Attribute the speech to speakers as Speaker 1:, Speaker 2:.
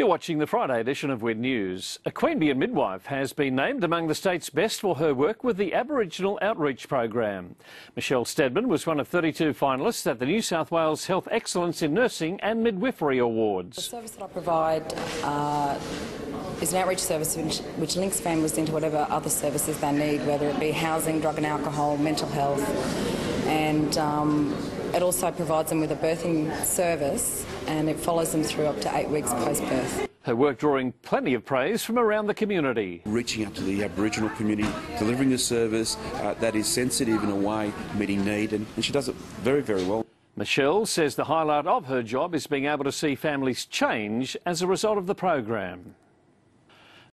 Speaker 1: You're watching the Friday edition of WIN News. A Queanbeyan midwife has been named among the state's best for her work with the Aboriginal Outreach Program. Michelle Stedman was one of 32 finalists at the New South Wales Health Excellence in Nursing and Midwifery Awards.
Speaker 2: The service that I provide uh, is an outreach service which, which links families into whatever other services they need, whether it be housing, drug and alcohol, mental health, and um, it also provides them with a birthing service and it follows them through up to eight weeks post birth.
Speaker 1: Her work drawing plenty of praise from around the community.
Speaker 3: reaching out to the Aboriginal community, delivering a service uh, that is sensitive in a way, meeting need, and, and she does it very, very well.
Speaker 1: Michelle says the highlight of her job is being able to see families change as a result of the program.